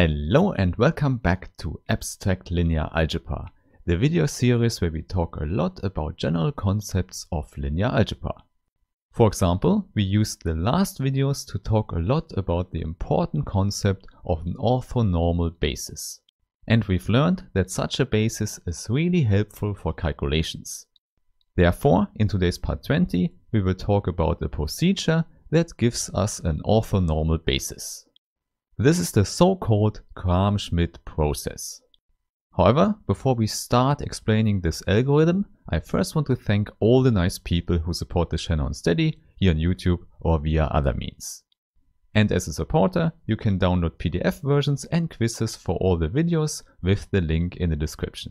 Hello and welcome back to Abstract Linear Algebra, the video series where we talk a lot about general concepts of linear algebra. For example, we used the last videos to talk a lot about the important concept of an orthonormal basis. And we've learned that such a basis is really helpful for calculations. Therefore, in today's part 20, we will talk about a procedure that gives us an orthonormal basis. This is the so-called Gram-Schmidt process. However, before we start explaining this algorithm, I first want to thank all the nice people who support the channel on Steady, here on YouTube or via other means. And as a supporter, you can download PDF versions and quizzes for all the videos with the link in the description.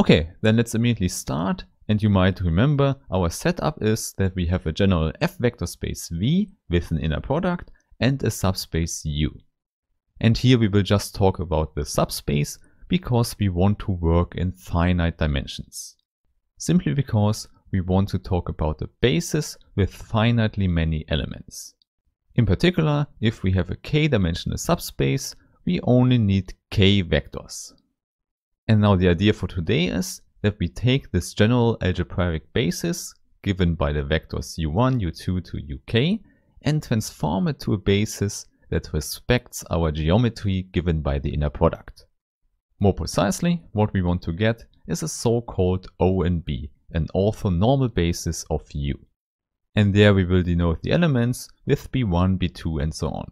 Okay, then let's immediately start and you might remember our setup is that we have a general F vector space V with an inner product and a subspace U. And here we will just talk about the subspace because we want to work in finite dimensions. Simply because we want to talk about a basis with finitely many elements. In particular, if we have a k-dimensional subspace, we only need k vectors. And now the idea for today is that we take this general algebraic basis given by the vectors u1, u2 to uk and transform it to a basis that respects our geometry given by the inner product. More precisely, what we want to get is a so-called ONB, an orthonormal basis of U. And there we will denote the elements with B1, B2 and so on.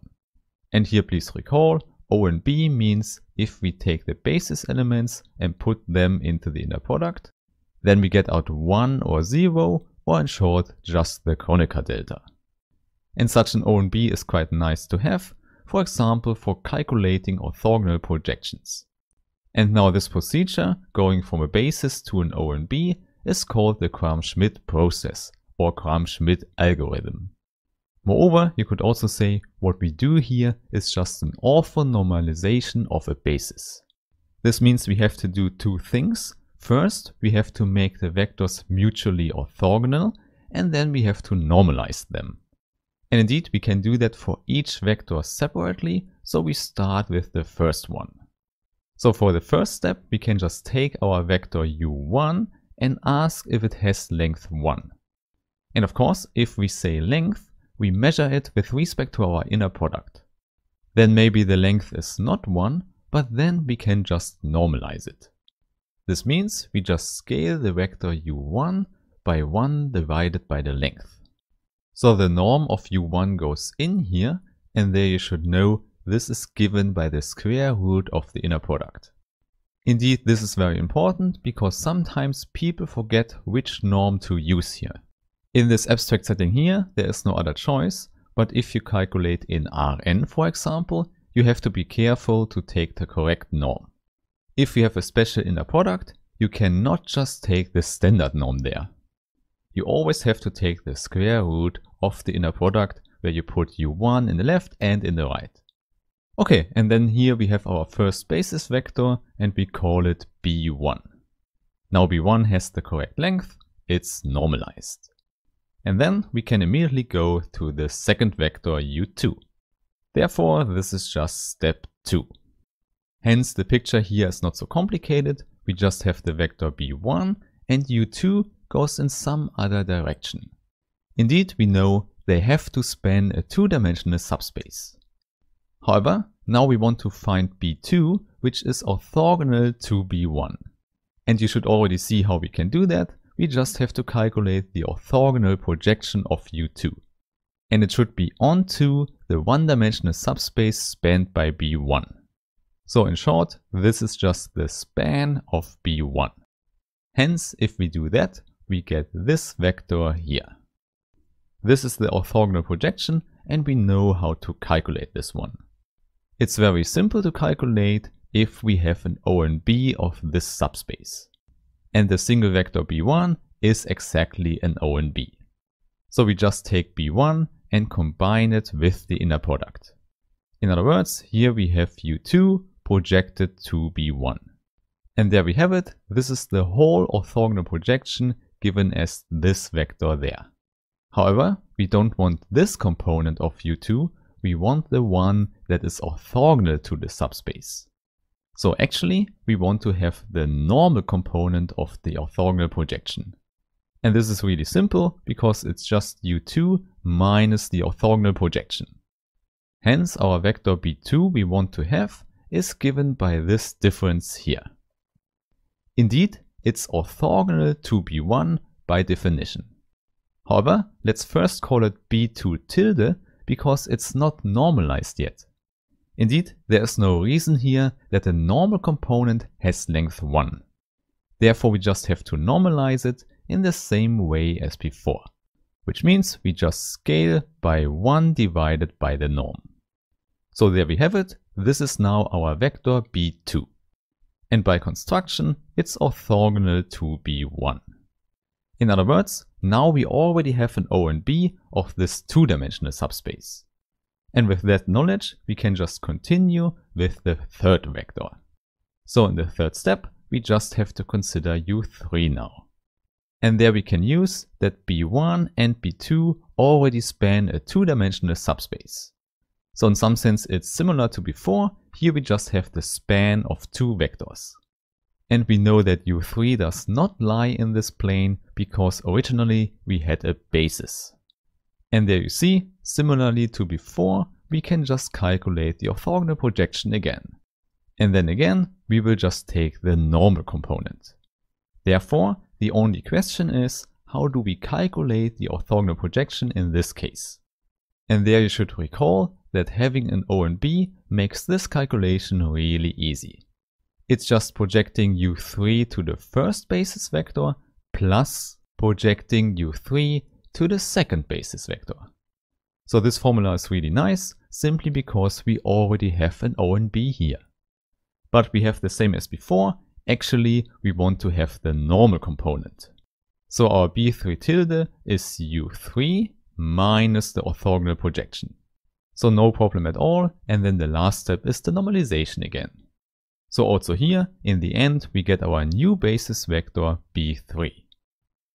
And here please recall, ONB means if we take the basis elements and put them into the inner product, then we get out 1 or 0, or in short, just the Kronecker delta. And such an ONB is quite nice to have, for example for calculating orthogonal projections. And now this procedure, going from a basis to an ONB, is called the Gram-Schmidt process or Gram-Schmidt algorithm. Moreover, you could also say what we do here is just an orthonormalization of a basis. This means we have to do two things. First, we have to make the vectors mutually orthogonal and then we have to normalize them. And indeed, we can do that for each vector separately, so we start with the first one. So for the first step, we can just take our vector u1 and ask if it has length 1. And of course, if we say length, we measure it with respect to our inner product. Then maybe the length is not 1, but then we can just normalize it. This means we just scale the vector u1 by 1 divided by the length. So the norm of u1 goes in here, and there you should know this is given by the square root of the inner product. Indeed, this is very important because sometimes people forget which norm to use here. In this abstract setting here, there is no other choice, but if you calculate in Rn, for example, you have to be careful to take the correct norm. If you have a special inner product, you cannot just take the standard norm there you always have to take the square root of the inner product where you put u1 in the left and in the right. Okay, and then here we have our first basis vector and we call it b1. Now b1 has the correct length, it's normalized. And then we can immediately go to the second vector u2. Therefore, this is just step 2. Hence, the picture here is not so complicated. We just have the vector b1 and u2 goes in some other direction. Indeed, we know they have to span a two-dimensional subspace. However, now we want to find B2, which is orthogonal to B1. And you should already see how we can do that. We just have to calculate the orthogonal projection of U2. And it should be onto the one-dimensional subspace spanned by B1. So in short, this is just the span of B1. Hence, if we do that, we get this vector here. This is the orthogonal projection and we know how to calculate this one. It's very simple to calculate if we have an ONB of this subspace. And the single vector b1 is exactly an ONB. So we just take b1 and combine it with the inner product. In other words, here we have u2 projected to b1. And there we have it. This is the whole orthogonal projection given as this vector there. However, we don't want this component of u2, we want the one that is orthogonal to the subspace. So actually, we want to have the normal component of the orthogonal projection. And this is really simple because it's just u2 minus the orthogonal projection. Hence, our vector b2 we want to have is given by this difference here. Indeed, it's orthogonal to b1 by definition. However, let's first call it b2 tilde because it's not normalized yet. Indeed, there is no reason here that the normal component has length 1. Therefore, we just have to normalize it in the same way as before, which means we just scale by 1 divided by the norm. So there we have it, this is now our vector b2. And by construction, it's orthogonal to b1. In other words, now we already have an ONB of this two-dimensional subspace. And with that knowledge, we can just continue with the third vector. So in the third step, we just have to consider U3 now. And there we can use that B1 and B2 already span a two-dimensional subspace. So in some sense it's similar to before, here we just have the span of two vectors. And we know that U3 does not lie in this plane because originally we had a basis. And there you see, similarly to before, we can just calculate the orthogonal projection again. And then again, we will just take the normal component. Therefore, the only question is, how do we calculate the orthogonal projection in this case? And there you should recall that having an ONB makes this calculation really easy. It's just projecting u3 to the first basis vector plus projecting u3 to the second basis vector. So this formula is really nice, simply because we already have an ONB here. But we have the same as before, actually we want to have the normal component. So our B3 tilde is U3 minus the orthogonal projection. So no problem at all, and then the last step is the normalization again. So also here, in the end, we get our new basis vector B3.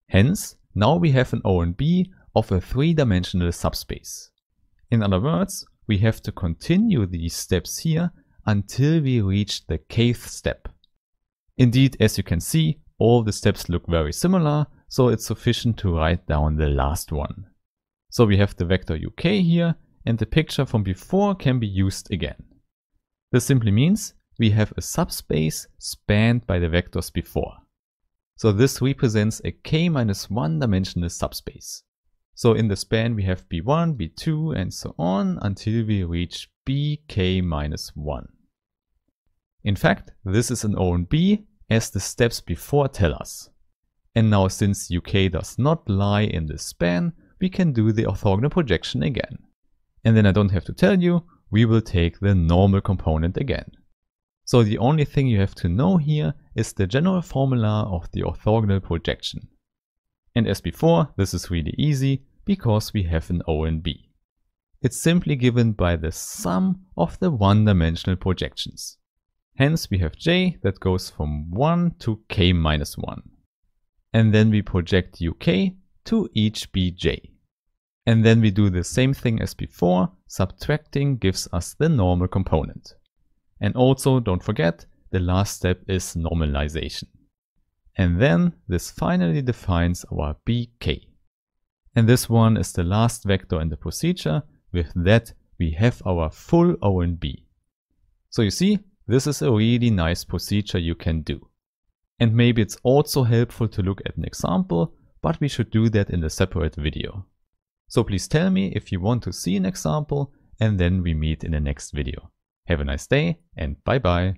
Hence, now we have an ONB of a three-dimensional subspace. In other words, we have to continue these steps here until we reach the kth step. Indeed, as you can see, all the steps look very similar, so it's sufficient to write down the last one. So we have the vector uk here, and the picture from before can be used again. This simply means we have a subspace spanned by the vectors before. So this represents a k-1 dimensional subspace. So in the span we have b1, b2 and so on until we reach bk-1. In fact, this is an ONB as the steps before tell us. And now since uk does not lie in the span, we can do the orthogonal projection again. And then I don't have to tell you, we will take the normal component again. So the only thing you have to know here is the general formula of the orthogonal projection. And as before, this is really easy because we have an ONB. It's simply given by the sum of the one-dimensional projections. Hence we have j that goes from 1 to k minus 1. And then we project uk to each bj. And then we do the same thing as before, subtracting gives us the normal component. And also don't forget, the last step is normalization. And then this finally defines our bk. And this one is the last vector in the procedure. With that, we have our full ONB. So you see, this is a really nice procedure you can do. And maybe it's also helpful to look at an example, but we should do that in a separate video. So please tell me if you want to see an example and then we meet in the next video. Have a nice day and bye bye.